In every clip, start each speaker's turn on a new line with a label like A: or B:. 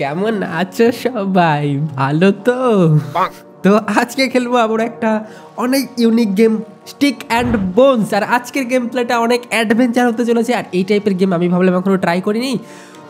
A: কেমন আছো সবাই? ভালো তো? তো আজকে খেলব আবার একটা অনেক unique game stick and bones আর আজকের গেম প্লেটা অনেক অ্যাডভেঞ্চার হতে চলেছে। আর এই টাইপের গেম আমি ভাবলাম এখনও ট্রাই করিনি।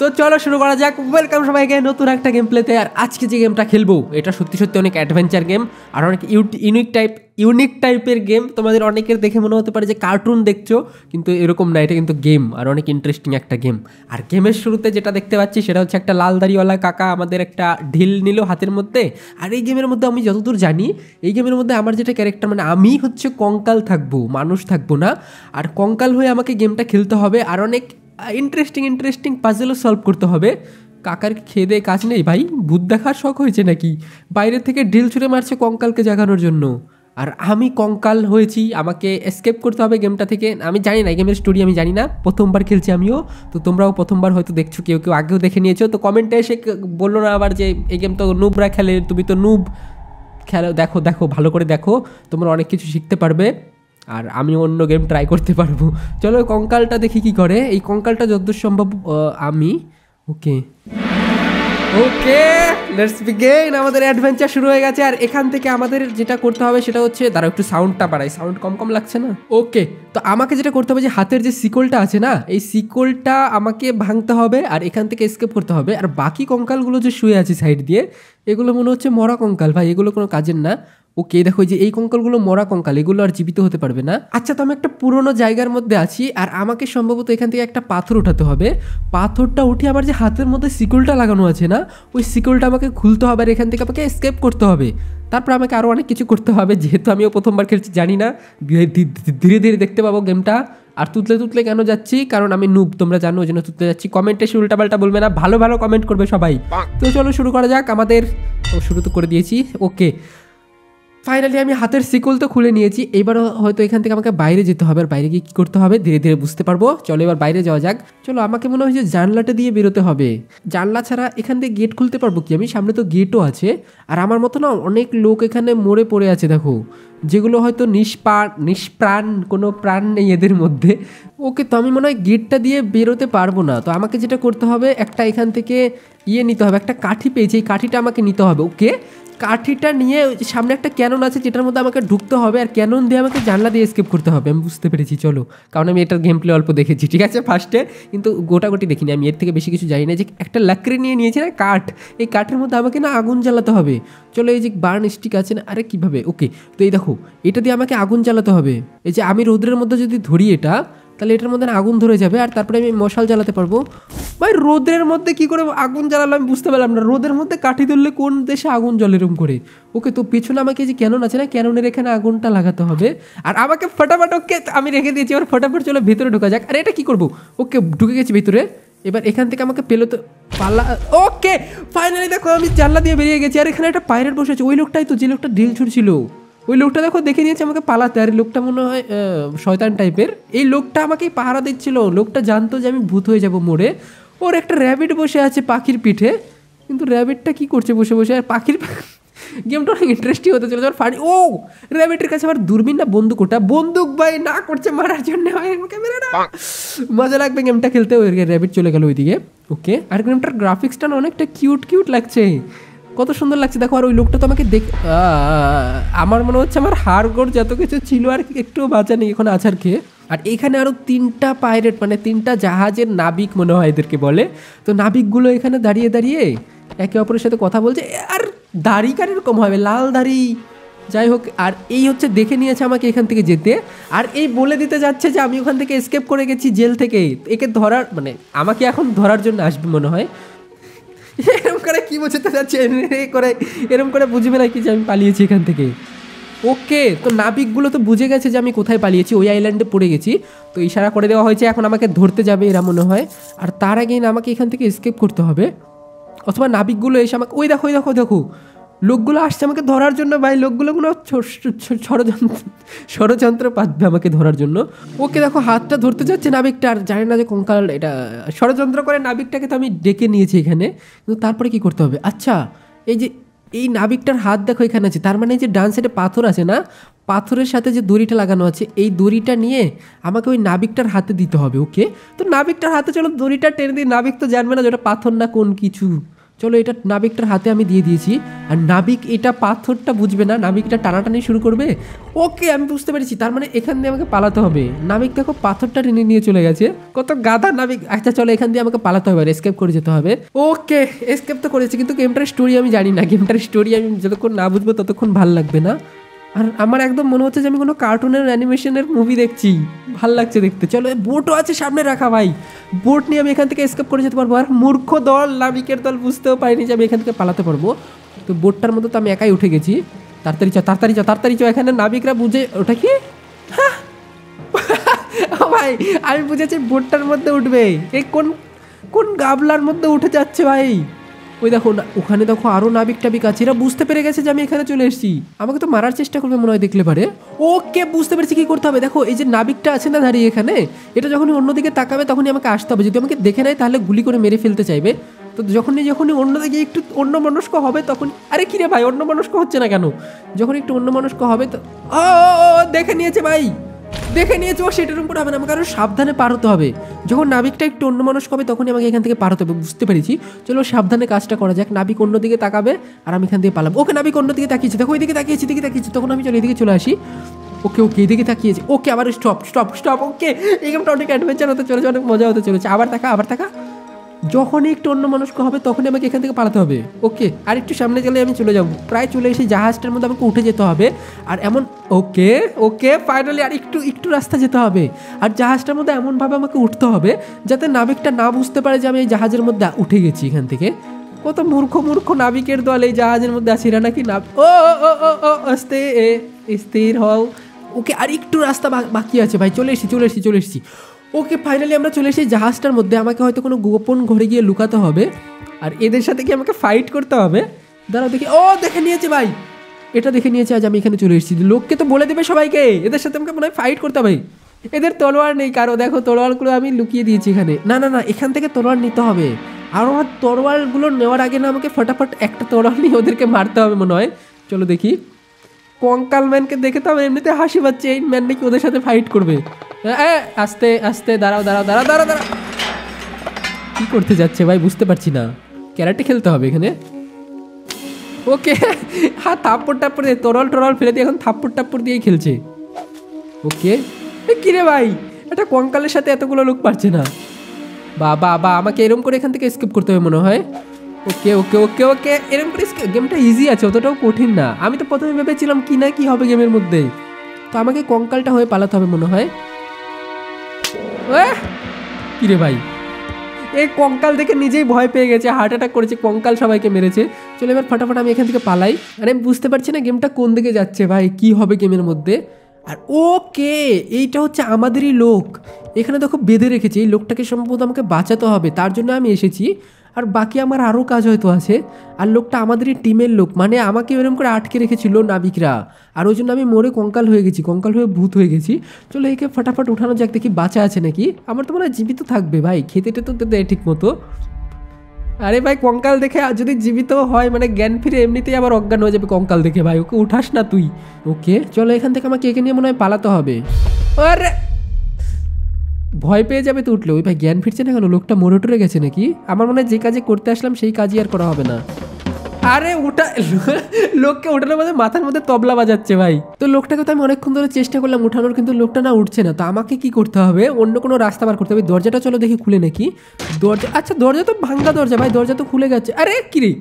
A: তো চলো শুরু করা যাক। ওয়েলকাম সবাইকে নতুন একটা গেম প্লেতে আর আজকে যে গেমটা খেলব, এটা সত্যি সত্যি অনেক অ্যাডভেঞ্চার গেম আর অনেক ইউনিক টাইপ ইউনিক টাইপের গেম তোমাদের অনেকের দেখে মনে হতে পারে যে কার্টুন দেখছ, কিন্তু এরকম না, এটা কিন্তু গেম আর অনেক ইন্টারেস্টিং একটা গেম আর গেমের শুরুতে যেটা দেখতে পাচ্ছি, সেটা হচ্ছে একটা লাল দাড়িওয়ালা কাকা আমাদের একটা ঢিল নিল হাতের মধ্যে। আর এই গেমের মধ্যে আমি যতদূর জানি, এই গেমের মধ্যে আমার যেটা ক্যারেক্টার মানে আমি হচ্ছে কঙ্কাল থাকব, মানুষ থাকব না। আর কঙ্কাল হয়ে আমাকে গেমটা খেলতে হবে। আর অনেক ইন্টারেস্টিং ইন্টারেস্টিং পাজেলও সলভ করতে হবে। কাকার খেয়ে দিয়ে কাজ নেই ভাই? ভূত দেখার শখ হয়েছে নাকি? বাইরে থেকে ঢিল ছুঁড়ে মারছে কঙ্কালকে জাগানোর জন্য। আর আমি কঙ্কাল হয়েছি, আমাকে এসকেপ করতে হবে গেমটা থেকে। আমি জানি না গেমের স্টোরি আমি জানি না। প্রথমবার খেলছি আমিও। তো তোমরাও প্রথমবার হয়তো দেখছ, কেউ কেউ আগেও দেখে নিয়েছো। তো কমেন্টে এসে বলল না আবার যে, এই গেম তো নুবরা খেলে, তুমি তো নুব খেলো, দেখো দেখো, ভালো করে দেখো। তোমরা অনেক কিছু শিখতে পারবে। আর আমি অন্য গেম ট্রাই করতে পারব। চলো কঙ্কালটা দেখি কি করে। এই কঙ্কালটা যতদূর সম্ভব আমি। ওকে। ওকে লেটস বিগেন আমাদের অ্যাডভেঞ্চার শুরু হয়ে গেছে। আর এখান থেকে আমাদের যেটা করতে হবে সেটা হচ্ছে, দাঁড়াও একটু সাউন্ডটা বাড়াই। সাউন্ড কম কম লাগছে না? ওকে, তো আমাকে যেটা করতে হবে যে, হাতের যে সিকলটা আছে না, এই সিকলটা আমাকে ভাঙতে হবে আর এখান থেকে স্কেপ করতে হবে। আর বাকি কঙ্কালগুলো যে শুয়ে আছে সাইড দিয়ে, এগুলো মনে হচ্ছে মরা কঙ্কাল। ভাই, এগুলো কোনো কাজের না। ওকে দেখো যে এই কঙ্কালগুলো মরা কঙ্কাল এগুলো আর জীবিত হতে পারবে না। আচ্ছা তো আমি একটা পুরোনো জায়গার মধ্যে আছি আর আমাকে সম্ভবত এখান থেকে একটা পাথর উঠাতে হবে। পাথরটা উঠে আমার যে হাতের মধ্যে সিকুলটা লাগানো আছে না ওই সিকুলটা আমাকে খুলতে হবে আর এখান থেকে আমাকে স্কেপ করতে হবে। তারপর আমাকে আরও অনেক কিছু করতে হবে যেহেতু আমিও প্রথমবার খেলছি জানি না। ধীরে ধীরে দেখতে পাবো গেমটা আর তুতলে তুতলে কেন যাচ্ছি? কারণ আমি নুব তোমরা জানো ওই জন্য তুতলে যাচ্ছি। কমেন্টে সে উল্টাপাল্টা বলবে না ভালো ভালো কমেন্ট করবে সবাই। তো চলো শুরু করা যাক আমাদের। শুরু তো করে দিয়েছি। ওকে ফাইনালি আমি হাতের সিকুল তো খুলে নিয়েছি। এবার হয়তো এখান থেকে আমাকে বাইরে যেতে হবে। আর বাইরে গিয়ে কী করতে হবে? ধীরে ধীরে বুঝতে পারব। চলো এবার বাইরে যাওয়া যাক। চলো, আমাকে মনে হয় যে জানলাটা দিয়ে বেরোতে হবে। জানলা ছাড়া এখান থেকে গেট খুলতে পারব কি? আমি সামনে তো গেটও আছে। আর আমার মতো না অনেক লোক এখানে মরে পড়ে আছে, দেখো। যেগুলো হয়তো নিষ্প্রাণ নিষ্প্রাণ, কোনো প্রাণ নেই এদের মধ্যে। ওকে তো আমি মনে হয় গেটটা দিয়ে বেরোতে পারব না। তো আমাকে যেটা করতে হবে, একটা এখান থেকে ইয়ে নিতে হবে, একটা কাঠি পেয়েছি, এই কাঠিটা আমাকে নিতে হবে, ওকে? কাঠিটা নিয়ে সামনে একটা ক্যানন আছে, যেটার মধ্যে আমাকে ঢুকতে হবে, আর ক্যানন দিয়ে আমাকে জানলা দিয়ে স্কেপ করতে হবে, আমি বুঝতে পেরেছি, চলো। কারণ আমি এটার গেম প্লে অল্প দেখেছি, ঠিক আছে ফার্স্টে কিন্তু গোটাগুটি দেখিনি, আমি এর থেকে বেশি কিছু জানি না যে একটা লাকড়ি নিয়ে নিয়েছি না, কাঠ, এই কাঠের মধ্যে আমাকে না আগুন জ্বালাতে হবে। চলো, এই যে বার্ন স্টিক আছে না, আরে কীভাবে? ওকে, তো এই দেখো, এটা দিয়ে আমাকে আগুন জ্বালাতে হবে। এই যে আমি রোদ্রের মধ্যে যদি ধরি এটা তাহলে এটার মধ্যে আগুন ধরে যাবে আর তারপরে আমি মশাল জ্বালাতে পারব। ভাই, রোদের মধ্যে কি করে আগুন জ্বালালো আমি বুঝতে পারলাম না। রোদের মধ্যে কাঠি ধরলে কোন দেশে আগুন জ্বলে এরকম করে? ওকে, তো পিছনে আমাকে যে ক্যানন আছে না, ক্যাননের এখানে আগুনটা লাগাতে হবে। আর আমাকে ফটাফট ওকে, আমি রেখে দিয়েছি, এবার ফটাফট চলে ভেতরে ঢোকা যাক। আর, এটা কি করব? ওকে, ঢুকে গেছি ভেতরে। এবার এখান থেকে আমাকে পেল তো পাল্লা ওকে ফাইনালি দেখো আমি জানলা দিয়ে বেরিয়ে গেছি। আর এখানে একটা পাইরেট বসে আছে, ওই লোকটাই তো, যে লোকটা ঢিল ছুটছিল ওই লোকটা দেখো দেখে নিয়েছে আমাকে পালাতে। আর লোকটা মনে হয় শয়তান টাইপের। এই লোকটা আমাকেই পাহারা দিচ্ছিল। লোকটা জানতো যে আমি ভূত হয়ে যাব মোড়ে ওর একটা র্যাবিট বসে আছে পাখির পিঠে। কিন্তু র্যাবিটটা কি করছে বসে বসে? আর পাখির গেমটা অনেক ইন্টারেস্টিং হতে চলেছে। আর ফানি ও! র্যাবিটের কাছে আবার দূরবীন না বন্দুক ওটা? বন্দুক ভাই না করছে মারার জন্য মজা লাগবে গেমটা খেলতে। ওই র্যাবিট চলে গেল ওইদিকে। ওকে আর গেমটার গ্রাফিক্সটা না অনেকটা কিউট কিউট লাগছে। কত সুন্দর লাগছে। দেখো, আর ওই লোকটা তো আমাকে দেখ আমার মনে হচ্ছে আমার হাড়গোড় যত কিছু ছিল আর একটু বাঁচা নেই এখন আছার খেয়ে। আর এখানে আরও তিনটা পাইরেট মানে তিনটা জাহাজের নাবিক মনে হয় এদেরকে বলে। তো নাবিকগুলো এখানে দাঁড়িয়ে দাঁড়িয়ে একে অপরের সাথে কথা বলছে। আর দাড়ি কার এরকম হবে? লাল দাড়ি। যাই হোক, আর এই হচ্ছে দেখে নিয়েছে আমাকে এখান থেকে যেতে। আর এই বলে দিতে যাচ্ছে যে আমি ওখান থেকে এসকেপ করে গেছি জেল থেকে। একে ধরার মানে আমাকে এখন ধরার জন্য আসবে মনে হয়। এরম করে কী বোঝাতে যাচ্ছে করে, এরম করে বুঝবে না কি যে আমি পালিয়েছি এখান থেকে? ওকে, তো নাবিকগুলো তো বুঝে গেছে যে আমি কোথায় পালিয়েছি, ওই আইল্যান্ডে পড়ে গেছি। তো ইশারা করে দেওয়া হয়েছে, এখন আমাকে ধরতে যাবে এরা মনে হয়। আর তার আগে আমাকে এখান থেকে স্কেপ করতে হবে। অথবা নাবিকগুলো এসে আমাকে, ওই দেখো ওই দেখো দেখো। লোকগুলো আসছে আমাকে ধরার জন্য, ভাই, লোকগুলো কোনো ষড়যন্ত্র ষড়যন্ত্র পাতবে আমাকে ধরার জন্য। ওকে দেখো, হাতটা ধরতে যাচ্ছে নাবিকটা, আর জানি না যে কঙ্কাল এটা, ষড়যন্ত্র করে নাবিকটাকে তো আমি ডেকে নিয়েছি এখানে, কিন্তু তারপরে কি করতে হবে? আচ্ছা এই যে, এই নাবিকটার হাত দেখো এখানে আছে, তার মানে যে ডান সাইডে পাথর আছে না, পাথরের সাথে যে দড়িটা লাগানো আছে, এই দড়িটা নিয়ে আমাকে ওই নাবিকটার হাতে দিতে হবে, ওকে? তো নাবিকটার হাতে চলো, দড়িটা টেনে দিই, নাবিক তো জানবে না যে ওটা পাথর না কোন কিছু। চলো এটা নাবিকটার হাতে আমি দিয়ে দিয়েছি। আর নাবিক এটা পাথরটা বুঝবে না নাবিকটা টানাটানি শুরু করবে। ওকে, আমি বুঝতে পেরেছি, তার মানে এখান দিয়ে আমাকে পালাতে হবে। নাবিক দেখো পাথরটা টেনে নিয়ে চলে গেছে। কত গাদা নাবিক। আচ্ছা চলো এখান দিয়ে আমাকে পালাতে হবে এসকেপ করে যেতে হবে। ওকে এসকেপ তো করেছি, কিন্তু গেমটার স্টোরি আমি জানি না। গেমটার স্টোরি আমি যতক্ষণ না বুঝব, ততক্ষণ ভালো লাগবে না। আর আমার একদম মনে হচ্ছে যে আমি কোনো কার্টুনের অ্যানিমেশনের মুভি দেখছি। ভালো লাগছে দেখতে। চলো বোটও আছে সামনে রাখা ভাই। বোট নিয়ে আমি এখান থেকে স্কেপ করে যেতে পারব আর মূর্খ দল, নাবিকের দল, বুঝতেও পারিনি যে আমি এখান থেকে পালাতে পারব। তো বোটটার মধ্যে তো আমি একাই উঠে গেছি। তাড়াতাড়ি চ তাড়াতাড়ি চ তাড়াতাড়ি চ, এখানে নাবিকরা বুঝে, ওটা কি? হ্যাঁ। ভাই, আমি বুঝেছি বোটটার মধ্যে উঠবে। এই কোন কোন গাবলার মধ্যে উঠে যাচ্ছে ভাই? ওই দেখো ওখানে দেখো আরও নাবিক টাবিক আছে। এরা বুঝতে পেরে গেছে যে আমি এখানে চলে এসেছি। আমাকে তো মারার চেষ্টা করবে মনে হয় দেখলে পারে। ওকে বুঝতে পেরেছি কি করতে হবে। দেখো এই যে নাবিকটা আছে না দাঁড়িয়ে এখানে এটা যখনই অন্যদিকে তাকাবে তখনই আমাকে আসতে হবে। যদি আমাকে দেখে নেয় তাহলে গুলি করে মেরে ফেলতে চাইবে। তো যখনই যখনই অন্যদিকে একটু অন্য মনস্ক হবে তখন আরে কিরে ভাই অন্য মনস্ক হচ্ছে না কেন? যখন একটু অন্য মনস্ক হবে তো ও, দেখে নিয়েছে ভাই। দেখে নিয়ে ও সেটার উপর হবে না, আমাকে আরও সাবধানে পার হতে হবে। যখন নাবিকটা একটু অন্য মানুষ হবে, তখনই আমাকে এখান থেকে পার হতে হবে, বুঝতে পেরেছি। চলো সাবধানে কাজটা করা যাক, নাবিক অন্যদিকে তাকাবে আর আমি এখান থেকে পালাম ওকে, নাবিক অন্যদিকে তাকিয়েছি, দেখো ওইদিকে তাকিয়েছি দিকে তাকিয়েছি, তখন আমি চলো এদিকে চলে আসি। ওকে ওকে, এদিকে তাকিয়েছি, ওকে, আবার স্টপ স্টপ স্টপ ওকে, এই গেমটা অনেক অ্যাডভেঞ্চার হতে চলেছে, অনেক মজা হতে চলেছে। আবার তাকা আবার তাকা যখনই একটু অন্য মানুষকে হবে, তখনই আমাকে এখান থেকে পালাতে হবে। ওকে, আর একটু সামনে গেলে আমি চলে যাব। প্রায় চলে এসে জাহাজটার মধ্যে আমাকে উঠে যেতে হবে। আর এমন, ওকে ওকে ফাইনালি আর একটু একটু রাস্তা যেতে হবে। আর জাহাজটার মধ্যে এমনভাবে আমাকে উঠতে হবে, যাতে নাবিকটা না বুঝতে পারে যে আমি এই জাহাজের মধ্যে উঠে গেছি এখান থেকে। কত মূর্খ মূর্খ নাবিকের দল এই জাহাজের মধ্যে আছে, এরা নাকি না ও ও ও ও আস্তে এ, স্থির হও। ওকে, আর একটু রাস্তা বাকি আছে ভাই, চলে এসেছি চলে এসেছি চলে এসেছি। ওকে ফাইনালি আমরা চলে এসেছি জাহাজটার মধ্যে। আমাকে হয়তো কোনো গোপন ঘরে গিয়ে লুকাতে হবে। আর এদের সাথে কি আমাকে ফাইট করতে হবে? দাঁড়াও দেখি। ও, দেখে নিয়েছে ভাই। এটা দেখে নিয়েছে, আজ আমি এখানে চলে এসেছি। লোককে তো বলে দেবে সবাইকে। এদের সাথে আমাকে মনে হয় ফাইট করতে হবে। এদের তলোয়ার নেই, কারও দেখো তলোয়ারগুলো আমি লুকিয়ে দিয়েছি এখানে। না না না, এখান থেকে তলোয়ার নিতে হবে। আর আমার তলোয়ারগুলো নেওয়ার আগে না আমাকে ফটাফট একটা তলোয়ার নিয়ে ওদেরকে মারতে হবে মনে হয়। চলো দেখি। কঙ্কাল ম্যানকে দেখে তো আমার এমনিতে হাসি পাচ্ছে। এই ম্যান নাকি ওদের সাথে ফাইট করবে। আস্তে আস্তে দাঁড়াও দাঁড়াও দাঁড়াও দাঁড়াও দাঁড়াও। কি করতে যাচ্ছে ভাই? বুঝতে পারছি না। ক্যারাটে খেলতে হবে এখানে। ওকে হ্যাঁ থাপ্পড় টাপ্পড় দিয়ে তরল টরল ফেলে দিয়ে এখন থাপ্পড় টাপ্পড় দিয়েই খেলছে। ওকে এ, কি ভাই? এটা কঙ্কালের সাথে এতগুলো লোক পারছে না। বা বা বা আমাকে এরম করে এখান থেকে স্কিপ করতে হবে মনে হয়। ওকে ওকে ওকে ওকে এরম করে গেমটা ইজি আছে অতটাও কঠিন না। আমি তো প্রথমে ভেবেছিলাম কি না কি হবে গেমের মধ্যে। তো আমাকে কঙ্কালটা হয়ে পালাতে হবে মনে হয়। কি রে ভাই? এই কঙ্কাল দেখে নিজেই ভয় পেয়ে গেছে হার্ট অ্যাটাক করেছে কঙ্কাল সবাইকে মেরেছে। চলে এবার ফটাফট আমি এখান থেকে পালাই। আর আমি বুঝতে পারছি না গেমটা কোন দিকে যাচ্ছে ভাই কি হবে গেমের মধ্যে? আর ওকে এইটা হচ্ছে আমাদেরই লোক। এখানে দেখো বেঁধে রেখেছে এই লোকটাকে সম্ভবত আমাকে বাঁচাতে হবে তার জন্য আমি এসেছি। আর বাকি আমার আরও কাজ হয়তো আছে। আর লোকটা আমাদেরই টিমের লোক মানে আমাকে এরকম করে আটকে রেখেছিল নাবিকরা। আর ওই জন্য আমি মরে কঙ্কাল হয়ে গেছি, কঙ্কাল হয়ে ভূত হয়ে গেছি। চলো একে ফটাফট উঠানো যাক, দেখি বাঁচা আছে নাকি। আমার তো মনে হয় জীবিত থাকবে ভাই, খেতে টেতে তো দেয় ঠিক মতো আরে ভাই, কঙ্কাল দেখে যদি জীবিত হয় মানে জ্ঞান ফিরে এমনিতেই আবার অজ্ঞান হয়ে যাবে কঙ্কাল দেখে ভাই, ওকে উঠাস না তুই। ওকে, চলো এখান থেকে আমাকে একে নিয়ে মনে হয় পালাতে হবে। আরে ভয় পেয়ে যাবে তো উঠলে। ওই ভাই জ্ঞান ফিরছে না কেন? লোকটা মরে টরে গেছে নাকি? আমার মনে হয় যে কাজে করতে আসলাম, সেই কাজই আর করা হবে না। আরে ওটা লোককে ওঠানোর মধ্যে মাথার মধ্যে তবলা বাজাচ্ছে ভাই। তো লোকটাকে তো আমি অনেকক্ষণ ধরে চেষ্টা করলাম উঠানোর, কিন্তু লোকটা না উঠছে না। তো আমাকে কি করতে হবে? অন্য কোনো রাস্তা বার করতে হবে। দরজাটা চলো দেখি খুলে নাকি। দরজা আচ্ছা দরজা তো ভাঙ্গা দরজা ভাই। দরজা তো খুলে গেছে। আরে কি রে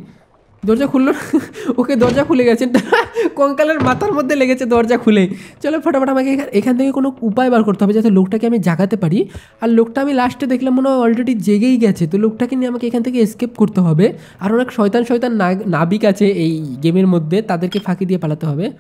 A: দরজা খুললো। ওকে দরজা খুলে গেছে। কঙ্কালের মাথার মধ্যে লেগেছে দরজা খুলে। চলো ফটাফট আমাকে এখান- থেকে কোনো উপায় বার করতে হবে যাতে লোকটাকে আমি জাগাতে পারি। আর লোকটা আমি লাস্টে দেখলাম মনে হয় অলরেডি জেগেই গেছে। তো লোকটাকে নিয়ে আমাকে এখান থেকে এসকেপ করতে হবে। আর অনেক শয়তান শয়তান নাবিক আছে এই গেমের মধ্যে। তাদেরকে ফাঁকি দিয়ে পালাতে হবে।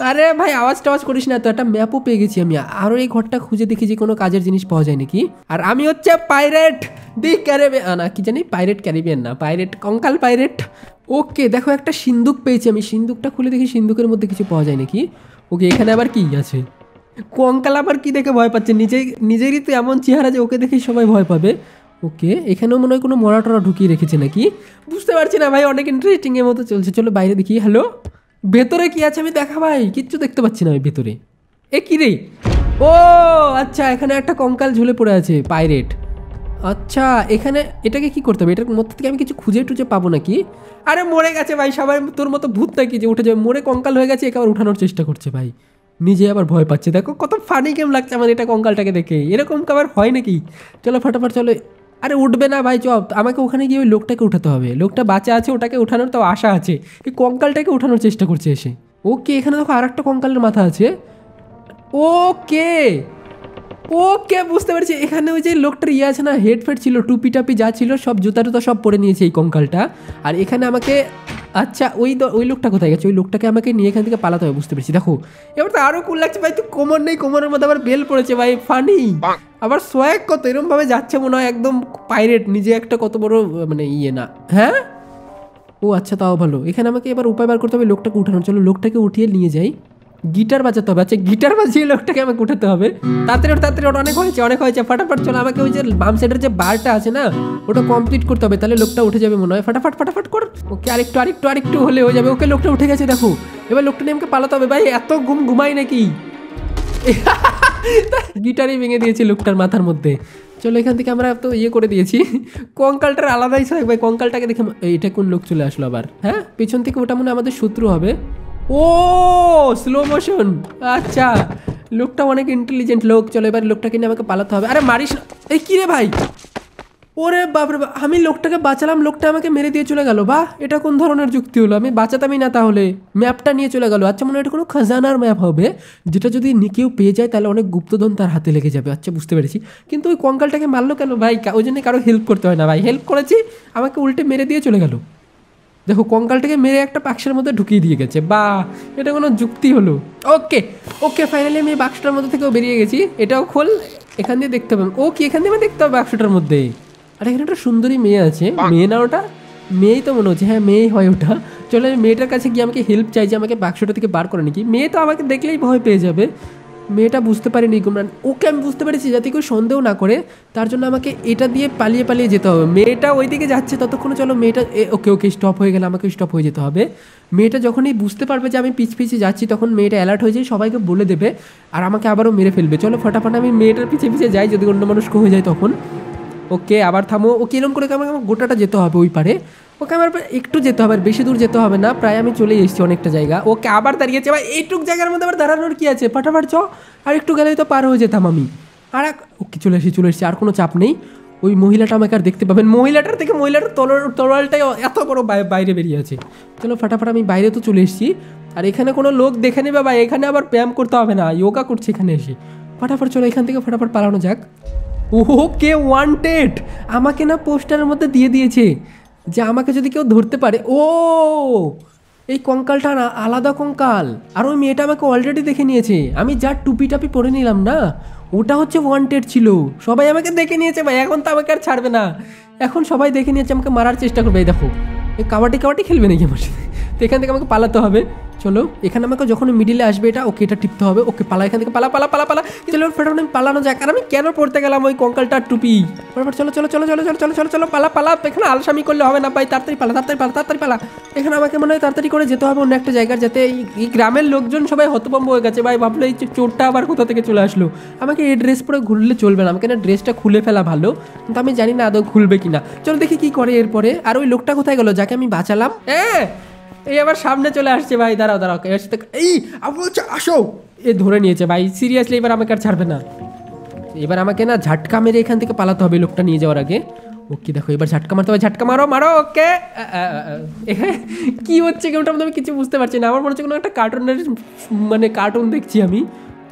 A: আরে ভাই আওয়াজ টাওয়াজ করিস না তো। একটা ম্যাপও পেয়ে গেছি আমি। আরও এই ঘরটা খুঁজে দেখি যে কোনো কাজের জিনিস পাওয়া যায় নাকি। আর আমি হচ্ছে পাইরেট দি ক্যারিবিয়ান না, কি জানি? পাইরেট ক্যারিবিয়ান না পাইরেট কঙ্কাল পাইরেট ওকে, দেখো একটা সিন্দুক পেয়েছি আমি। সিন্দুকটা খুলে দেখি, সিন্দুকের মধ্যে কিছু পাওয়া যায় নাকি? ওকে, এখানে আবার কি আছে? কঙ্কাল আবার কি দেখে ভয় পাচ্ছে? নিজেই, নিজেরই তো এমন চেহারা যে ওকে দেখেই সবাই ভয় পাবে। ওকে, এখানেও মনে হয় কোনো মরা টরা ঢুকিয়ে রেখেছে নাকি? বুঝতে পারছি না ভাই, অনেক ইন্টারেস্টিং এর মতো চলছে। চলো বাইরে দেখি। হ্যালো ভেতরে কি আছে? আমি দেখা ভাই, কিচ্ছু দেখতে পাচ্ছি না আমি ভেতরে। এ কি রে? ও আচ্ছা এখানে একটা কঙ্কাল ঝুলে পড়ে আছে পাইরেট আচ্ছা এখানে এটাকে কি করতে হবে? এটার মধ্যে থেকে আমি কিছু খুঁজে টুজে পাবো নাকি? আরে মরে গেছে ভাই, সবাই তোর মতো ভূত নাকি যে উঠে যাবে? মরে কঙ্কাল হয়ে গেছে, একে আবার উঠানোর চেষ্টা করছে ভাই। নিজে আবার ভয় পাচ্ছে। দেখো কত ফানি গেম লাগছে আমার এটা কঙ্কালটাকে দেখে। এরকম আবার হয় নাকি? চলো ফটাফট চলো। আরে উঠবে না ভাই চপ আমাকে ওখানে গিয়ে ওই লোকটাকে উঠাতে হবে। লোকটা বাঁচা আছে, ওটাকে উঠানোর তো আশা আছে। এই কঙ্কালটাকে উঠানোর চেষ্টা করছে এসে। ওকে, এখানে দেখো আর একটা কঙ্কালের মাথা আছে। ওকে! ওকে বুঝতে পারছি। এখানে ওই যে লোকটার ইয়ে আছে না হেড ফেড ছিল টুপি টাপি যা ছিল সব জুতা টুতা সব পরে নিয়েছে এই কঙ্কালটা। আর এখানে আমাকে আচ্ছা ওই ওই লোকটা কোথায় গেছে? ওই লোকটাকে আমাকে নিয়ে এখান থেকে পালাতে হবে বুঝতে পেরেছি। দেখো এবার তো আরও কুল লাগছে ভাই তুই কোমর নেই কোমরের মধ্যে আবার বেল পড়েছে ভাই ফানি আবার সোয়াগ কত এরকম ভাবে যাচ্ছে মনে হয় একদম পাইরেট নিজে একটা কত বড় মানে ইয়ে না। হ্যাঁ? ও আচ্ছা তাও ভালো। এখানে আমাকে এবার উপায় বার করতে হবে লোকটাকে উঠানো চলো লোকটাকে উঠিয়ে নিয়ে যাই। গিটার বাজাতে হবে। আচ্ছা গিটার বাজিয়ে লোকটাকে আমাকে উঠাতে হবে। তাড়াতাড়ি তাড়াতাড়ি ওটা অনেক হয়েছে অনেক হয়েছে, ফাটাফাট চলো। আমাকে ওই যে বাম সাইডের যে বারটা আছে না, ওটা কমপ্লিট করতে হবে, তাহলে লোকটা উঠে যাবে মনে হয়। ফাটাফাট ফাটাফাট কর। ওকে, আরেকটু আরেকটু আরেকটু হলে হয়ে যাবে। ওকে, লোকটা উঠে গেছে, দেখো। এবার লোকটা নিয়ে আমাকে পালাতে হবে। ভাই, এত ঘুম ঘুমাই নাকি? গিটারই ভেঙে দিয়েছে লোকটার মাথার মধ্যে। চলো, এখান থেকে আমরা তো ইয়ে করে দিয়েছি। কঙ্কালটার আলাদাই থাকবে ভাই, কঙ্কালটাকে দেখে এটা কোন লোক চলে আসলো আবার? হ্যাঁ? পেছন থেকে ওটা মনে আমাদের শত্রু হবে। ও স্লো মোশন আচ্ছা লোকটা অনেক ইন্টেলিজেন্ট লোক। চলো এবার লোকটাকে নিয়ে আমাকে পালাতে হবে। আরে মারিস এই কি রে ভাই? ওরে বাপরে বাপ আমি লোকটাকে বাঁচালাম, লোকটা আমাকে মেরে দিয়ে চলে গেল। বাহ, এটা কোন ধরনের যুক্তি হলো? আমি বাঁচাতামই না তাহলে। ম্যাপটা নিয়ে চলে গেল। আচ্ছা মনে হয় এটা কোনো খাজানার ম্যাপ হবে, যেটা যদি কেউ পেয়ে যায়, তাহলে অনেক গুপ্তধন তার হাতে লেগে যাবে। আচ্ছা বুঝতে পেরেছি। কিন্তু ওই কঙ্কালটাকে মারলো কেন? ভাই ওই জন্য কারও হেল্প করতে হয় না। ভাই হেল্প করেছি, আমাকে উল্টে মেরে দিয়ে চলে গেল। দেখো কঙ্কালটাকে মেরে একটা বাক্সের মধ্যে ঢুকিয়ে দিয়ে গেছে। বা এটা কোনো যুক্তি হলো। ওকে ওকে ফাইনালি আমি বাক্সটার মধ্যে থেকেও বেরিয়ে গেছি। এটাও খোল এখান দিয়ে দেখতে পাবেন ও কি এখান দিয়ে আমি দেখতে হবে বাক্সটার মধ্যে? আর এখানে একটা সুন্দরী মেয়ে আছে। মেয়ে না ওটা? মেয়েই তো মনে হচ্ছে। হ্যাঁ মেয়েই হয় ওটা। চলো আমি মেয়েটার কাছে গিয়ে আমাকে হেল্প চাই যে আমাকে বাক্সটা থেকে বার করে নাকি। মেয়ে তো আমাকে দেখলেই ভয় পেয়ে যাবে। মেয়েটা বুঝতে পারেনি গুমরান ওকে আমি বুঝতে পেরেছি, যাতে কেউ সন্দেহ না করে। তার জন্য আমাকে এটা দিয়ে পালিয়ে পালিয়ে যেতে হবে। মেয়েটা ওই দিকে যাচ্ছে, ততক্ষণে চলো মেয়েটা ওকে ওকে স্টপ হয়ে গেলে আমাকে স্টপ হয়ে যেতে হবে। মেয়েটা যখনই বুঝতে পারবে যে আমি পিছ যাচ্ছি, তখন মেয়েটা অ্যালার্ট হয়ে যায়, সবাইকে বলে দেবে আর আমাকে আবারও মেরে ফেলবে। চলো ফটাফট আমি মেয়েটার পিছিয়ে পিছিয়ে যাই, যদি অন্য মানুষ হয়ে যায় তখন। ওকে, আবার থামো। ওকে, এরকম করে আমাকে আমার গোটাটা যেতে হবে ওই পারে। ওকে আমার একটু যেতে হবে, আর বেশি দূর যেতে হবে না, প্রায় আমি চলে এসেছি অনেকটা জায়গা। ওকে আবার দাঁড়িয়েছে ভাই, এইটুক জায়গার মধ্যে আবার দাঁড়ানোর কী আছে? ফাটাফাট চ আর একটু গেলেই তো পার হয়ে যেতাম আমি। আর এক ওকে চলে এসেছি চলে এসেছি, আর কোনো চাপ নেই। ওই মহিলাটা আমাকে আর দেখতে পাবেন। মহিলাটার থেকে মহিলাটার তলোয়ার তলোয়ারটাই এত বড় বাই- বাইরে বেরিয়ে আছে। চলো ফাটাফাট আমি বাইরে তো চলে এসেছি। আর এখানে কোনো লোক দেখে নেবে, ভাই, এখানে আবার ব্যায়াম করতে হবে না যোগা করছে এখানে এসে। ফাটাফাট চলো এখান থেকে ফাটাফাট পালানো যাক। ওহো, কে ওয়ান্টেড আমাকে না পোস্টারের মধ্যে দিয়ে দিয়েছে। যে আমাকে যদি কেউ ধরতে পারে, ও! এই কঙ্কালটা না আলাদা কঙ্কাল। আর ওই মেয়েটা আমাকে অলরেডি দেখে নিয়েছে। আমি যা টুপি টাপি পরে নিলাম না, ওটা হচ্ছে ওয়ান্টেড ছিল। সবাই আমাকে দেখে নিয়েছে ভাই, এখন তো আমাকে আর ছাড়বে না। এখন সবাই দেখে নিয়েছে, আমাকে মারার চেষ্টা করবে। এই দেখো, এই কাবাডি কাবাডি খেলবে নাকি আমার সাথে? তো এখান থেকে আমাকে পালাতে হবে। চলো, এখানে আমাকে যখন মিডিলে আসবে এটা, ওকে এটা টিপতে হবে, ওকে পালা, এখান থেকে পালা পালা পালা পালা। চলো ফেটানো আমি পালানো যাক। আর আমি কেন পড়তে গেলাম ওই কঙ্কালটার টুপি? ফটাফট চলো চলো চলো চলো চলো চলো চলো চলো পালা পালা। এখানে আলসামি করলে হবে না ভাই, তাড়াতাড়ি পালা তাড়াতাড়ি পালা তাড়াতাড়ি পালা। এখানে আমাকে মনে হয় তাড়াতাড়ি করে যেতে হবে অন্য একটা জায়গার, যাতে এই- এই গ্রামের লোকজন সবাই হতভম্ব হয়ে গেছে। ভাই, ভাবলো এই চোরটা আবার কোথা থেকে চলে আসলো। আমাকে এই ড্রেস পরে ঘুরলে চলবে না, আমাকে না ড্রেসটা খুলে ফেলা ভালো। কিন্তু আমি জানি না আদৌ খুলবে কিনা। চলো দেখি কি করে এরপরে। আর ওই লোকটা কোথায় গেলো? যাকে আমি বাঁচালাম। হ্যাঁ এই আবার সামনে চলে আসছে ভাই, দাঁড়াও দাঁড়াও এর সাথে এই আসো। এ ধরে নিয়েছে ভাই সিরিয়াসলি এবার আমাকে আর ছাড়বে না। এবার আমাকে না ঝাটকা মেরে এখান থেকে পালাতে হবে লোকটা নিয়ে যাওয়ার আগে। ওকে, দেখো, এবার ঝাটকা মারতে হবে, ঝাটকা মারো মারো, ওকে। কি হচ্ছে মধ্যে আমি কিছু বুঝতে পারছি না। আমার মনে হচ্ছে কোনো একটা কার্টুনের মানে কার্টুন দেখছি আমি।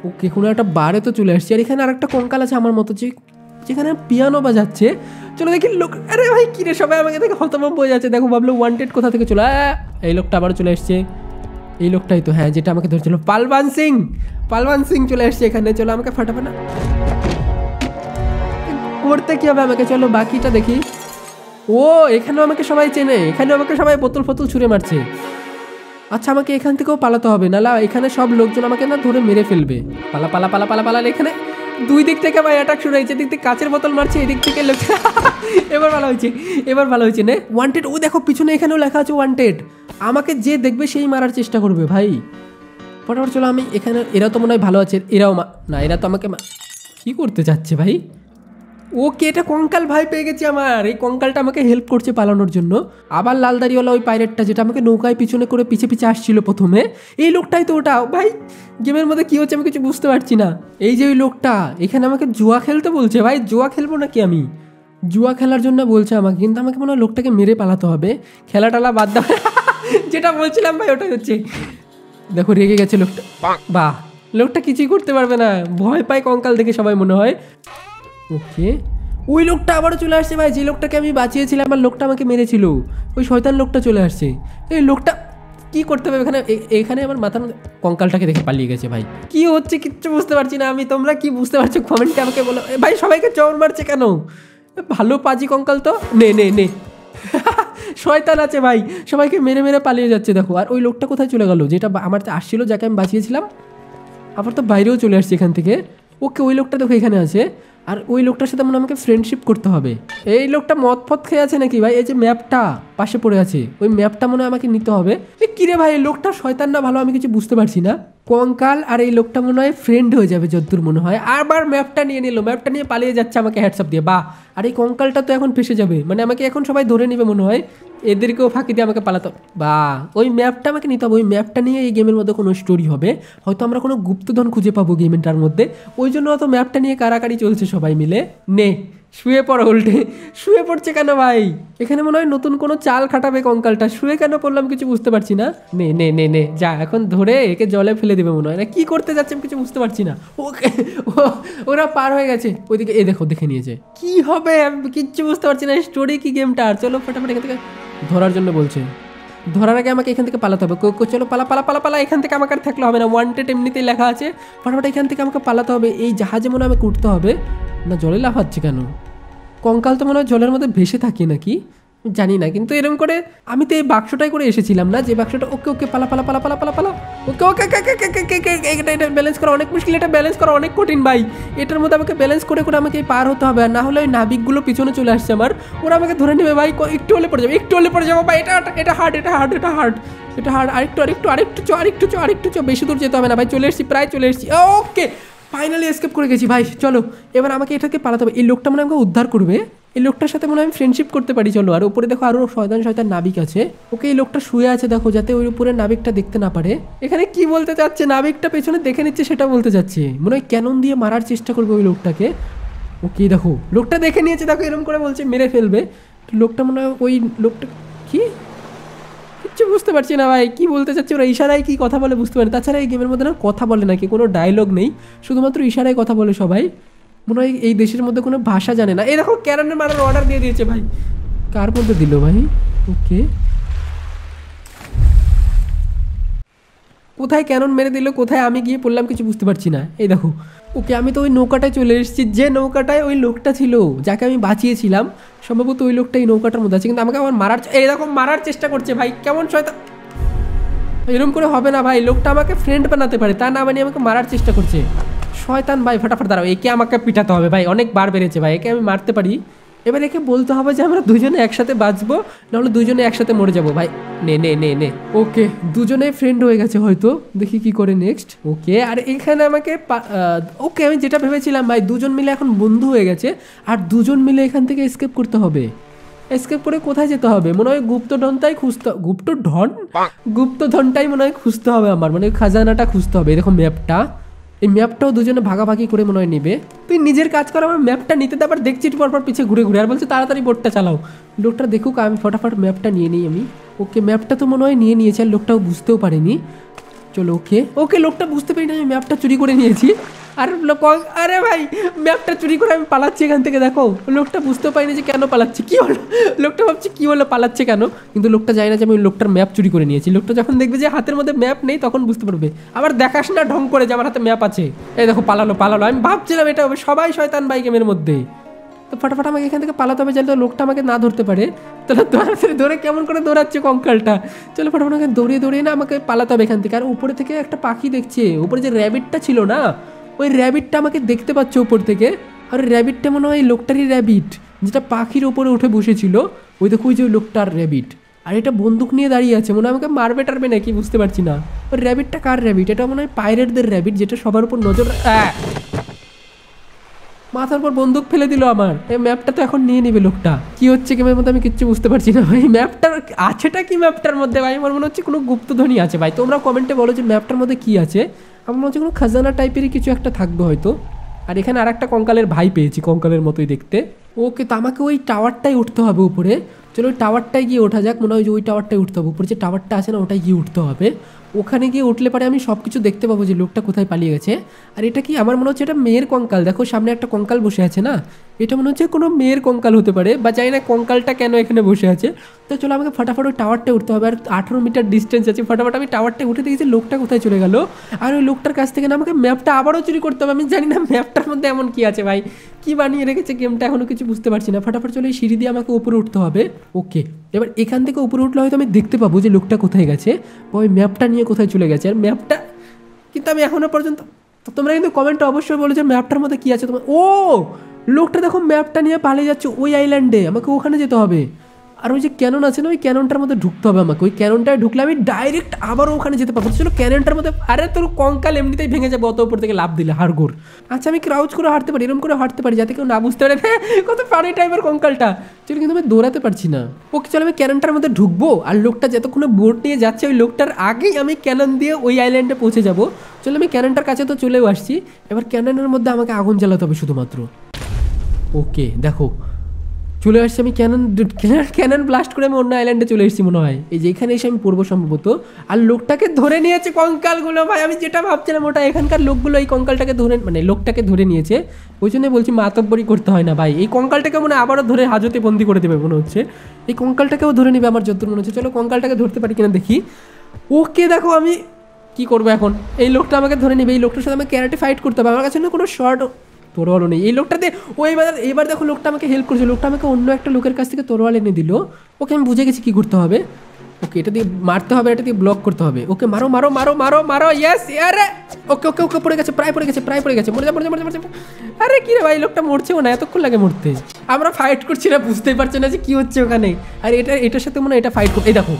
A: ওকে, কোনো একটা বারে তো চলে আসছি। আর এখানে আর একটা কঙ্কাল আছে আমার মতো যে যেখানে পিয়ানো বাজাচ্ছে। চলো দেখি লোক আরে ভাই কিরে সবাই আমাকে দেখে হতভম্ব হয়ে যাচ্ছে। দেখো, ভাবলো ওয়ান্টেড কোথা থেকে চলে এই লোকটা আবার চলে এসছে। এই লোকটাই তো হ্যাঁ যেটা আমাকে ধরছিল। পালবান সিং! পালবান সিং চলে এসছে এখানে। চলো আমাকে ফাটাবে না। করতে কি হবে আমাকে? চলো বাকিটা দেখি। ও, এখানেও আমাকে সবাই চেনে। এখানেও আমাকে সবাই বোতল ফতল ছুঁড়ে মারছে। আচ্ছা আমাকে এখান থেকেও পালাতে হবে। নালা এখানে সব লোকজন আমাকে না ধরে মেরে ফেলবে। পালা পালা পালা পালা পালা এখানে দুই দিক থেকে ভাই অ্যাটাক শুরু হয়েছে, এদিক থেকে কাচের বোতল মারছে, এদিক থেকে লোক এবার ভালো হয়েছে, এবার ভালো হয়েছে, নে। ওয়ান্টেড ও দেখো, পিছনে এখানেও লেখা আছে ওয়ান্টেড আমাকে যে দেখবে সেই মারার চেষ্টা করবে, ভাই। ফটাফট চলো, আমি এখানে এরা তো মনে হয় ভালো আছে, এরাও না, এরা তো আমাকে কি করতে চাচ্ছে, ভাই? ওকে এটা কঙ্কাল ভাই পেয়ে গেছি আমার। এই কঙ্কালটা আমাকে হেল্প করছে পালানোর জন্য। আবার লাল দাড়িওয়ালা ওই পাইরেটটা যেটা আমাকে নৌকায় পিছনে করে পিছে পিছে আসছিল প্রথমে এই লোকটাই তো ওটা। ভাই গেমের মধ্যে কি হচ্ছে আমি কিছু বুঝতে পারছি না। এই যে ওই লোকটা এখানে আমাকে জুয়া খেলতে বলছে। ভাই জুয়া খেলব নাকি আমি? জুয়া খেলার জন্য বলছে আমাকে কিন্তু আমাকে মনে হয় লোকটাকে মেরে পালাতে হবে। খেলা টালা বাদ দাও। যেটা বলছিলাম ভাই ওটাই হচ্ছে। দেখো রেগে গেছে লোকটা। বাহ। লোকটা কিছুই করতে পারবে না। ভয় পায় কঙ্কাল দেখে সবাই মনে হয়। ওকে। ওই লোকটা আবারও চলে আসছে ভাই, যে লোকটাকে আমি বাঁচিয়েছিলাম আমার লোকটা আমাকে মেরেছিল। ওই শয়তান লোকটা চলে আসছে। এই লোকটা কি করতে হবে এখানে? এখানে আমার মাথার কঙ্কালটাকে দেখে পালিয়ে গেছে ভাই। কি হচ্ছে কিচ্ছু বুঝতে পারছি না আমি, তোমরা কি বুঝতে পারছ? কমেন্টে আমাকে বলো। ভাই, সবাইকে চর মারছে কেন? ভালো পাজি কঙ্কাল তো? নে নে নে। শয়তান আছে ভাই, সবাইকে মেরে মেরে পালিয়ে যাচ্ছে, দেখো। আর ওই লোকটা কোথায় চলে গেল? যেটা আমার আসছিল, যাকে আমি বাঁচিয়েছিলাম, আবার তো বাইরেও চলে আসছে এখান থেকে। ওকে, ওই লোকটা দেখো এখানে আছে। আর ওই লোকটার সাথে মনে আমাকে ফ্রেন্ডশিপ করতে হবে। এই লোকটা মদ ফত খেয়ে আছে নাকি ভাই? এই যে ম্যাপটা পাশে পড়ে আছে, ওই ম্যাপটা মনে হয় আমাকে নিতে হবে। কিরে ভাই লোকটা শয়তান না ভালো আমি কিছু বুঝতে পারছি না। কঙ্কাল আর এই লোকটা মনে হয় ফ্রেন্ড হয়ে যাবে, যদ্দূর মনে হয়। আবার ম্যাপটা নিয়ে নিল ম্যাপটা নিয়ে পালিয়ে যাচ্ছে আমাকে হ্যাটসঅ্যাপ দিয়ে। বা আর এই কঙ্কালটা তো এখন ফেসে যাবে। মানে আমাকে এখন সবাই ধরে নেবে মনে হয়। এদেরকেও ফাঁকি দিয়ে আমাকে পালাতে। বা ওই ম্যাপটা আমাকে নিতে হবে। ওই ম্যাপটা নিয়ে এই গেমের মধ্যে কোনো স্টোরি হবে। হয়তো আমরা কোনো গুপ্তধন খুঁজে পাবো গেমটার মধ্যে। ওই জন্য অত ম্যাপটা নিয়ে কারাকারি চলছে সবাই মিলে। নে শুয়ে পড়ো উল্টে। শুয়ে পড়ছে কেন ভাই? এখানে মনে হয় নতুন কোনো চাল খাটাবে কঙ্কালটা। শুয়ে কেন পড়লাম কিছু বুঝতে পারছি না। নে নে নে নে, যা, এখন ধরে একে জলে ফেলে দেবে মনে হয়। না, কি করতে যাচ্ছে আমি কিছু বুঝতে পারছি না। ওকে ওরা পার হয়ে গেছে। ওইদিকে, এ দেখো, দেখে নিয়েছে। কি হবে? আমি কিচ্ছু বুঝতে পারছি না। স্টোরি কি গেমটা আর চলো, ফটাফট এখান থেকে ধরার জন্য বলছে। ধরার আগে আমাকে এখান থেকে পালাতে হবে। কো- কো- চলো, পালা পালা পালা পালা, এখান থেকে আমাকে আর থাকলে হবে না। ওয়ান্টেড এমনিতেই লেখা আছে। ফটাফট এখান থেকে আমাকে পালাতে হবে। এই জাহাজে মনে আমাকে উঠতে হবে। না, জলে লাফাচ্ছে কেন? কঙ্কাল তো মনে হয় জলের মধ্যে ভেসে থাকি নাকি? জানি না, কিন্তু এরকম করে আমি তো এই বাক্সটাই করে এসেছিলাম না, যে বাক্সটা ওকে ওকে, পালা পালা পালা পালা পালা পালা, ওকে ওকে এটা এটা ব্যালেন্স করা অনেক মুশকিল, এটা ব্যালেন্স করা অনেক কঠিন ভাই। এটার মধ্যে আমাকে ব্যালেন্স করে করে আমাকে পার হতে হবে, আর না হলে ওই নাবিকগুলো পিছনে চলে আসছে আমার। ওরা আমাকে ধরে নেবে ভাই একটু হলে পড়ে যাবে, একটু হলে পড়ে যাব, ভাই, এটা এটা হার্ড এটা হার্ড এটা হার্ড এটা হার্ড আরেকটু আরেকটু আরেকটু, চো আরেকটু চো আরেকটু, চো, বেশি দূর যেতে হবে না ভাই, চলে এসেছি, প্রায় চলে এসেছি। ওকে ফাইনালি এসকেপ করে গেছি ভাই, চলো, এবার আমাকে এটাকে পালাতে হবে। এই লোকটা মনে আমাকে উদ্ধার করবে। এই লোকটার সাথে মনে হয় আমি ফ্রেন্ডশিপ করতে পারি, চলো। আর উপরে দেখো আরও শয়তান শয়তান নাবিক আছে। ওকে এই লোকটা শুয়ে আছে, দেখো, যাতে ওই উপরে নাবিকটা দেখতে না পারে। এখানে কি বলতে চাচ্ছে? নাবিকটা পেছনে দেখে নিচ্ছে, সেটা বলতে চাচ্ছে। মনে হয় ক্যানন দিয়ে মারার চেষ্টা করবে ওই লোকটাকে। ওকে, দেখো, লোকটা দেখে নিয়েছে, দেখো এরকম করে বলছে, মেরে ফেলবে। লোকটা মনে হয় ওই লোকটা, কি? কিচ্ছু বুঝতে পারছি না ভাই, কি বলতে চাচ্ছে? ওরা ইশারায় কি কথা বলে বুঝতে পারি তাছাড়া এই গেমের মধ্যে না কথা বলে নাকি, কোনো ডায়লগ নেই। শুধুমাত্র ইশারায় কথা বলে সবাই। মনে হয় এই দেশের মধ্যে কোনো ভাষা জানে না। এই দেখো, ক্যারানের মারার অর্ডার দিয়ে দিয়েছে ভাই। কার মধ্যে দিল ভাই? ওকে। কোথায় ক্যানন মেরে দিল, কোথায় আমি গিয়ে পড়লাম কিছু বুঝতে পারছি না। এই দেখো, ওকে, আমি তো ওই নৌকাটায় চলে এসেছি। যে নৌকাটায় ওই লোকটা ছিল, যাকে আমি বাঁচিয়েছিলাম, সম্ভবত ওই লোকটা এই নৌকাটার মধ্যে আছে, কিন্তু আমাকে আমার মারার এই রকম মারার চেষ্টা করছে ভাই। কেমন শয়তান। এরকম করে হবে না ভাই, লোকটা আমাকে ফ্রেন্ড বানাতে পারে, তা না বানিয়ে আমাকে মারার চেষ্টা করছে। শয়তান ভাই ফটাফট দাঁড়াও। একে আমাকে পিটাতে হবে ভাই অনেক বার বেড়েছে ভাই একে আমি মারতে পারি। এবার একে বলতে হবে যে আমরা দুজনে একসাথে বাঁচবো নাহলে দুজনে একসাথে মরে যাব। ভাই নে নে নে নে। ওকে দুজনে ফ্রেন্ড হয়ে গেছে হয়তো। দেখি কি করে নেক্সট ওকে আর এখানে আমাকে ওকে আমি যেটা ভেবেছিলাম ভাই দুজন মিলে এখন বন্ধু হয়ে গেছে আর দুজন মিলে এখান থেকে এসকেপ করতে হবে। এসকেপ করে কোথায় যেতে হবে? মনে হয় গুপ্ত গুপ্তধনটাই খুঁজতে গুপ্তধন? গুপ্তধনটাই মনে হয় খুঁজতে হবে আমার মানে খাজানাটা খুঁজতে হবে এরকম ম্যাপটা এই ম্যাপটাও দুজনে ভাগাভাগি করে মনে হয় নেবে। তুই নিজের কাজ কর, আমার ম্যাপটা নিতে আবার দেখছি একটু পর পিছিয়ে ঘুরে ঘুরে। আর বলছে, তাড়াতাড়ি বোর্ডটা চালাও। লোকটা দেখুক, আমি ফটাফট ম্যাপটা নিয়ে নিই আমি। ওকে ম্যাপটা তো মনে হয় নিয়ে নিয়েছে, আর লোকটাও বুঝতেও পারেনি। চলো, ওকে? ওকে, লোকটা বুঝতে পারি না, আমি ম্যাপটা চুরি করে নিয়েছি। আর আরে ভাই ম্যাপটা চুরি করে আমি পালাচ্ছি এখান থেকে, দেখো। লোকটা বুঝতেও পারিনি যে কেন পালাচ্ছি, কি হলো? লোকটা ভাবছে, কি হলো, পালাচ্ছে কেন? কিন্তু লোকটা জানে না যে আমি লোকটার ম্যাপ চুরি করে নিয়েছি। লোকটা যখন দেখবে যে হাতের মধ্যে ম্যাপ নেই, তখন বুঝতে পারবে। আবার দেখাস না, ঢং করে যে আমার হাতে ম্যাপ আছে। এই দেখো, পালালো পালালো। আমি ভাবছিলাম এটা হবে সবাই শয়তান ভাই গেমের মধ্যে। তো ফটাফট আমাকে এখান থেকে পালাতে হবে, যাতে লোকটা আমাকে না ধরতে পারে। তাহলে দৌড়াতে ধরে কেমন করে দৌড়াচ্ছে কঙ্কালটা। চলো ফটাফট আমাকে দৌড়িয়ে দৌড়িয়ে না আমাকে পালাতে হবে এখান থেকে। আর উপরে থেকে একটা পাখি দেখছে, উপরে যে র্যাবিটটা ছিল না, ওই র্যাবিটটা আমাকে দেখতে পাচ্ছে উপর থেকে। আর ওই র্যাবিটটা মনে হয় লোকটারই র্যাবিট, যেটা পাখির উপরে উঠে বসেছিল। ওই দেখো, ওই যে ওই লোকটার র্যাবিট। আর এটা বন্দুক নিয়ে দাঁড়িয়ে আছে, মনে হয় আমাকে মারবে টারবে নাকি, বুঝতে পারছি না। ওই র্যাবিটটা কার র্যাবিট? এটা মনে হয় পাইরেটদের র্যাবিট, যেটা সবার উপর নজর! মাথার পর বন্দুক ফেলে দিল আমার। এই ম্যাপটা তো এখন নিয়ে নেবে লোকটা। কি হচ্ছে গেমের মধ্যে আমি কিচ্ছু বুঝতে পারছি না ভাই। ম্যাপটার আছেটা কি ম্যাপটার মধ্যে ভাই? আমার মনে হচ্ছে কোনো গুপ্তধ্বনি আছে ভাই। তোমরা কমেন্টে বলো যে ম্যাপটার মধ্যে কি আছে। আমার মনে হচ্ছে কোনো খাজানা টাইপেরই কিছু একটা থাকবে হয়তো। আর এখানে আর একটা কঙ্কালের ভাই পেয়েছি কঙ্কালের মতোই দেখতে। ওকে, তো আমাকে ওই টাওয়ারটাই উঠতে হবে উপরে। চলো ওই টাওয়ারটায় গিয়ে ওঠা যাক। মনে হয় যে ওই টাওয়ারটায় উঠতে হবে। উপরে যে টাওয়ারটা আছে না, ওটাই গিয়ে উঠতে হবে। ওখানে গিয়ে উঠলে পরে আমি সব কিছু দেখতে পাবো যে লোকটা কোথায় পালিয়ে গেছে। আর এটা কি আমার মনে হচ্ছে এটা মেয়ের কঙ্কাল। দেখো সামনে একটা কঙ্কাল বসে আছে না? এটা মনে হচ্ছে কোনো মেয়ের কঙ্কাল হতে পারে, বা জানি না কঙ্কালটা কেন এখানে বসে আছে। তো চলো আমাকে ফটাফট ওই টাওয়ারটা উঠতে হবে, আর আঠারো মিটার ডিস্টেন্স আছে। ফটাফট আমি টাওয়ারটা উঠে দেখেছি, লোকটা কোথায় চলে গেল। আর ওই লোকটার কাছ থেকে না আমাকে ম্যাপটা আবারও চুরি করতে হবে। আমি জানি না ম্যাপটার মধ্যে এমন কি আছে ভাই। কি বানিয়ে রেখেছে গেমটা এখনও কিছু বুঝতে পারছি না। ফটাফট চলে সিঁড়ি দিয়ে আমাকে উপরে উঠতে হবে। ওকে, এবার এখান থেকে উপরে উঠলে হয়তো আমি দেখতে পাবো যে লোকটা কোথায় গেছে, বা ওই ম্যাপটা নিয়ে কোথায় চলে গেছে। আর ম্যাপটা কিন্তু আমি এখনও পর্যন্ত তোমরা কিন্তু কমেন্টে অবশ্যই বলো যে ম্যাপটার মধ্যে কী আছে? তোমার ও! লোকটা দেখো ম্যাপটা নিয়ে পালিয়ে যাচ্ছে ওই আইল্যান্ডে আমাকে ওখানে যেতে হবে। আর ওই যে ক্যানন আছে না, ওই ক্যাননটার মধ্যে ঢুকতে হবে আমাকে। ওই ক্যাননটায় ঢুকলে আমি ডাইরেক্ট আবারও ওখানে যেতে পারব। চলো ক্যাননটার মধ্যে, আরে তোর কঙ্কাল এমনিতেই ভেঙে যাবে, অত উপর থেকে লাভ দিলে, হাড়গোড়। আচ্ছা আমি ক্রাউচ করে হাঁটতে পারি এরকম করে হাঁটতে পারি, যাতে কেউ না বুঝতে পারে হ্যাঁ কত পানি টাইপের কঙ্কালটা। চলো, কিন্তু আমি দৌড়াতে পারছি না। ওকে, চলো, আমি ক্যাননটার মধ্যে ঢুকবো, আর লোকটা যতক্ষণে বোট নিয়ে যাচ্ছে, ওই লোকটার আগেই আমি ক্যানন দিয়ে ওই আইল্যান্ডে পৌঁছে যাব। চলো, আমি ক্যাননটার কাছে তো চলেও আসছি। এবার ক্যাননের মধ্যে আমাকে আগুন জ্বালাতে হবে শুধুমাত্র। ওকে দেখো। চলে আসছি আমি ক্যানন ক্যানন ব্লাস্ট করে আমি অন্য আইল্যান্ডে চলে এসেছি মনে হয়। এই যে এখানে এসে আমি পড়ব সম্ভবত। আর লোকটাকে ধরে নিয়েছে কঙ্কালগুলো, ভাই, আমি যেটা ভাবছিলাম ওটা এখানকার লোকগুলো এই কঙ্কালটাকে ধরে মানে লোকটাকে ধরে নিয়েছে। ওই জন্য বলছি মাতব্বরি করতে হয় না, ভাই। এই কঙ্কালটাকে মনে হয় আবারও ধরে হাজতে বন্দি করে দেবে মনে হচ্ছে। এই কঙ্কালটাকেও ধরে নেবে আমার যত মনে হচ্ছে। চলো কঙ্কালটাকে ধরতে পারি কিনা দেখি। ওকে দেখো আমি কি করব এখন? এই লোকটা আমাকে ধরে নেবে। এই লোকটার সাথে আমাকে ক্যারাটে ফাইট করতে হবে। আমার কাছে না কোনো শর্ট তোরওয়ালও নেই। এই লোকটা লোকটাতে ও এবার এবার দেখো লোকটা আমাকে হেল্প করেছে। লোকটা আমাকে অন্য একটা লোকের কাছ থেকে তোরওয়াল এনে দিল। ওকে আমি বুঝে গেছি কী করতে হবে। ওকে এটা দিয়ে মারতে হবে, এটা দিয়ে ব্লক করতে হবে। ওকে মারো মারো মারো মারো মারো ইয়েস আরে! ওকে ওকে ওকে, পড়ে গেছে, প্রায় পড়ে গেছে, প্রায় পড়ে গেছে, মরে যা মরে যা মরে যা আরে কি রে ভাই, লোকটা মরছেও না, এতক্ষণ লাগে মরতে। আমরা ফাইট করছি না, বুঝতেই পারছি না যে কী হচ্ছে ওখানে। আর এটা এটার সাথে মনে হয় এটা ফাইট এই দেখো।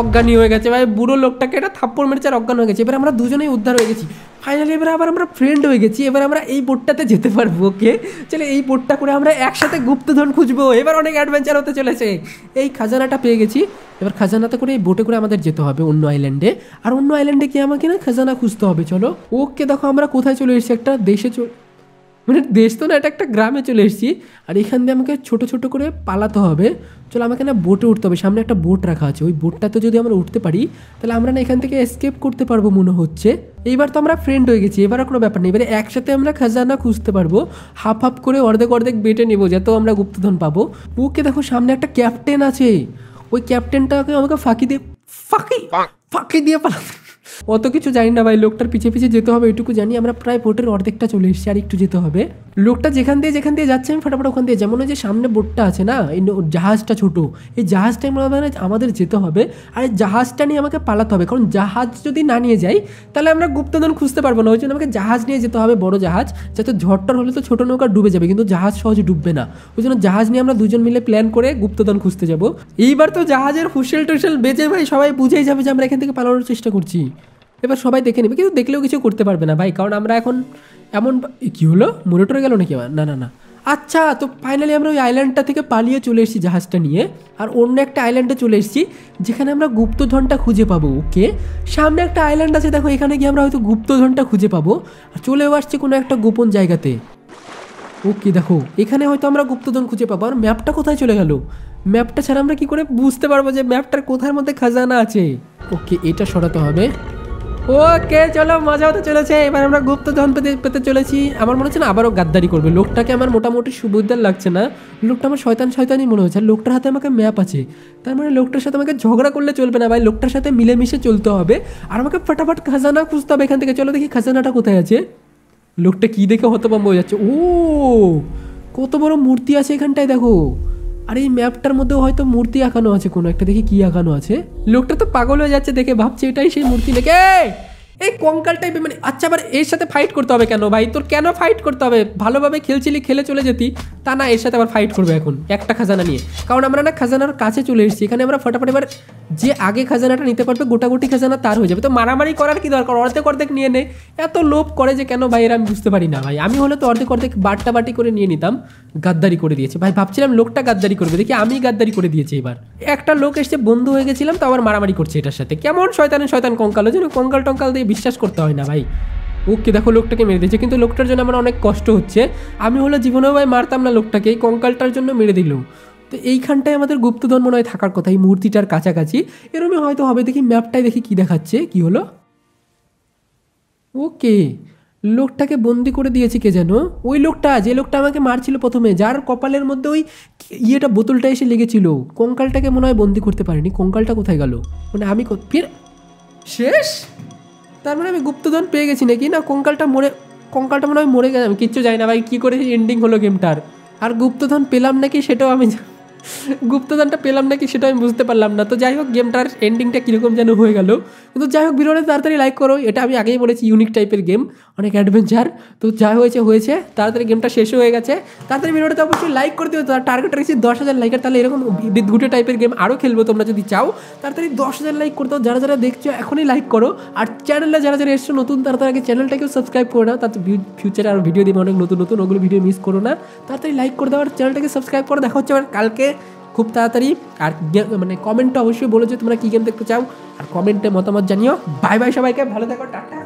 A: অজ্ঞানী হয়ে গেছে ভাই, বুড়ো লোকটাকে এটা থাপ্পড় মেরেছে আর অজ্ঞান হয়ে গেছে। এবার আমরা দুজনেই উদ্ধার হয়ে গেছি। ফাইনালি এবার আবার আমরা ফ্রেন্ড হয়ে গেছি। এবার আমরা এই বোটটাতে যেতে পারব ওকে চলে, এই বোটটা করে আমরা একসাথে গুপ্তধন খুঁজবো। এবার অনেক অ্যাডভেঞ্চার হতে চলেছে। এই খাজানাটা পেয়ে গেছি। এবার খাজানাতে করে এই বোটে করে আমাদের যেতে হবে অন্য আইল্যান্ডে আর অন্য আইল্যান্ডে গিয়ে আমাকে না খাজানা খুঁজতে হবে, চলো। ওকে দেখো, আমরা কোথায় চলে এসেছি? একটা দেশে চলে মানে দেশ তো না এটা একটা গ্রামে চলে এসেছি আর এখান দিয়ে আমাকে ছোট ছোট করে পালাতে হবে। চলো আমাকে না বোটে উঠতে হবে সামনে একটা বোট রাখা আছে ওই বোটটাতে যদি আমরা উঠতে পারি তাহলে আমরা না এখান থেকে এসকেপ করতে পারব মনে হচ্ছে। এইবার তো আমরা ফ্রেন্ড হয়ে গেছি এবার কোনো ব্যাপার নেই এবারে একসাথে আমরা খাজানা খুঁজতে পারব হাফ হাফ করে অর্ধেক অর্ধেক বেটে নেব যাতেও আমরা গুপ্তধন পাবো। ওকে দেখো সামনে একটা ক্যাপ্টেন আছে ওই ক্যাপ্টেনটাকে আমাকে ফাঁকি দিয়ে ফাঁকি। ফাঁকি দিয়ে পালাতে অত কিছু জানি না ভাই, লোকটার পিছে পিছে যেতে হবে এটুকু জানি। আমরা প্রায় বোটের অর্ধেকটা চলে এসেছি, আর একটু যেতে হবে। লোকটা যেখান দিয়ে যেখান দিয়ে যাচ্ছে, আমি ফটাফট ওখান দিয়ে যেমন ওই যে সামনে বোটটা আছে না, এই জাহাজটা ছোট। এই জাহাজটা মানে আমাদের যেতে হবে। আর এই জাহাজটা নিয়ে আমাকে পালাতে হবে, কারণ জাহাজ যদি না নিয়ে যাই, তাহলে আমরা গুপ্তধন খুঁজতে পারব না। ওই জন্য আমাকে জাহাজ নিয়ে যেতে হবে, বড় জাহাজ। যাতে ঝড়টার হলে তো ছোট নৌকা ডুবে যাবে, কিন্তু জাহাজ সহজে ডুববে না। ওই জন্য জাহাজ নিয়ে আমরা দুজন মিলে প্ল্যান করে গুপ্তধন খুঁজতে যাব। এইবার তো জাহাজের হুসেল টুসেল বেজে ভাই, সবাই বুঝেই যাবে যে আমরা এখান থেকে পালানোর চেষ্টা করছি। এবার সবাই দেখে নেবে। কিন্তু দেখলেও কিছু করতে পারবে না ভাই, কারণ আমরা এখন এমন কি হলো? মনে টরে গেল নাকি আবার না না না। আচ্ছা তো ফাইনালি আমরা ওই আইল্যান্ডটা থেকে পালিয়ে চলে এসেছি জাহাজটা নিয়ে, আর অন্য একটা আইল্যান্ডে চলে এসেছি, যেখানে আমরা গুপ্তধনটা খুঁজে পাবো, ওকে? সামনে একটা আইল্যান্ড আছে, দেখো, এখানে গিয়ে আমরা হয়তো গুপ্তধনটা খুঁজে পাবো, আর চলেও আসছি কোনো একটা গোপন জায়গাতে। ওকে, দেখো, এখানে হয়তো আমরা গুপ্তধন খুঁজে পাবো, আর ম্যাপটা কোথায় চলে গেল? ম্যাপটা ছাড়া আমরা কি করে বুঝতে পারব যে ম্যাপটার কোথার মধ্যে খাজানা আছে? ওকে, এটা সরাতে হবে। ওকে, চলো, মজা হতে চলেছে। এবার আমরা গুপ্তধন পেতে পেতে চলেছি। আমার মনে হচ্ছে না আবারও গাদ্দারি করবে। লোকটাকে আমার মোটামুটি সুবিধার লাগছে না। লোকটা আমার শয়তান, শয়তানই মনে হচ্ছে। আর লোকটার হাতে আমাকে ম্যাপ আছে। তার মানে লোকটার সাথে আমাকে ঝগড়া করলে চলবে না ভাই। লোকটার সাথে মিলেমিশে চলতে হবে। আর আমাকে ফটাফট খাজানা খুঁজতে হবে এখান থেকে। চলো দেখি খাজানাটা কোথায় আছে। লোকটা কি দেখে হতভম্ব হয়ে যাচ্ছে। ও, কত বড় মূর্তি আছে এখানটায়, দেখো। আর এই ম্যাপটার মধ্যেও হয়তো মূর্তি আঁকানো আছে কোনো একটা। দেখি কি আঁকানো আছে। লোকটা তো পাগল হয়ে যাচ্ছে দেখে, ভাবছে এটাই সেই মূর্তি দেখে এই কঙ্কাল টাইপের মানে আচ্ছা আবার এর সাথে ফাইট করতে হবে কেন? ভাই, তোর কেন ফাইট করতে হবে? ভালোভাবে খেলছিলি, খেলে চলে যেতি, তা না, এর সাথে আবার ফাইট করবে এখন, একটা খাজানা নিয়ে। কারণ আমরা না খাজানার কাছে চলে এসেছি, এখানে আমরা ফটাফট এবার যে আগে খাজানাটা নিতে পারবে, গোটাগুটি খাজানা তার হয়ে যাবে। তো মারামারি করার কি দরকার? অর্ধেক অর্ধেক নিয়ে নে। এত লোভ করে যে কেন ভাই, এরা আমি বুঝতে পারি না, ভাই। আমি হলে তো অর্ধেক অর্ধেক বাট্টা বাটি করে নিয়ে নিতাম, গাদ্দারি করে দিয়েছে। ভাই, ভাবছিলাম লোকটা গাদ্দারি করবে, দেখি আমি গাদ্দারি করে দিয়েছি এবার। একটা লোক এসে বন্ধু হয়ে গেছিলাম, তো আবার মারামারি করছে এটার সাথে। কেমন শয়তানের শয়তান কঙ্কাল যেন কঙ্কাল টঙ্কাল দিয়ে বিশ্বাস করতে হয় না, ভাই। ওকে দেখো, লোকটাকে মেরে দিয়েছে। কিন্তু লোকটার জন্য আমার অনেক কষ্ট হচ্ছে। আমি হলো জীবনেও ভাই মারতাম না লোকটাকে, এই কঙ্কালটার জন্য মেরে দিল তো এইখানটায় আমাদের গুপ্তধন মনে হয় থাকার কথা, এই মূর্তিটার কাছাকাছি। এরমই হয়তো হবে, দেখি ম্যাপটায় দেখি কি দেখাচ্ছে, কি হলো? ওকে, লোকটাকে বন্দি করে দিয়েছে কে যেন? ওই লোকটা, যে লোকটা আমাকে মারছিল প্রথমে, যার কপালের মধ্যে ওই ইয়েটা, বোতলটা এসে লেগেছিল। কঙ্কালটাকে মনে হয় বন্দি করতে পারিনি। কঙ্কালটা কোথায় গেল? মানে আমি ফির শেষ? তার মানে আমি গুপ্তধন পেয়ে গেছি নাকি? না, কঙ্কালটা মরে, কঙ্কালটা মনে হয় মরে গেছে, আমি কিচ্ছু জানি না ভাই, কী করে এন্ডিং হলো গেমটার আর গুপ্তধন পেলাম নাকি সেটাও আমি গুপ্তধনটা পেলাম নাকি সেটা আমি বুঝতে পারলাম না। তো যাই হোক, গেমটার এন্ডিংটা কীরকম যেন হয়ে গেল। কিন্তু যাই হোক, ভিডিওটা তাড়াতাড়ি লাইক করো। এটা আমি আগেই বলেছি ইউনিক টাইপের গেম অনেক অ্যাডভেঞ্চার তো যা হয়েছে হয়েছে। তাড়াতাড়ি গেমটা শেষ হয়ে গেছে। তাড়াতাড়ি ভিডিওটাতে অবশ্যই লাইক করে দিও। টার্গেট রেখেছি দশ হাজার লাইকের তাহলে এরকম বিদ্যুটে টাইপের গেম আরও খেলব তোমরা যদি চাও। তাড়াতাড়ি দশ হাজার লাইক করতে যারা যারা দেখছ, এখনই লাইক করো। আর চ্যানেলে যারা যারা এসছো নতুন, তারা তার আগে চ্যানেলটাকেও সাবস্ক্রাইব করে নাও। তাতে ফিউচারে আরও ভিডিও দিবে অনেক নতুন নতুন। ওগুলো ভিডিও মিস করো না। তাড়াতাড়ি লাইক করে দাও। আর চ্যানেলটাকে সাবস্ক্রাইব করে। দেখা হচ্ছে আবার কালকে। খুব তাড়াতাড়ি। আর মানে কমেন্টটা অবশ্যই বলো যে তোমরা কি গেম দেখতে চাও। আর কমেন্টে মতামত জানিও। বাই বাই সবাইকে, ভালো থাকো, টাটা।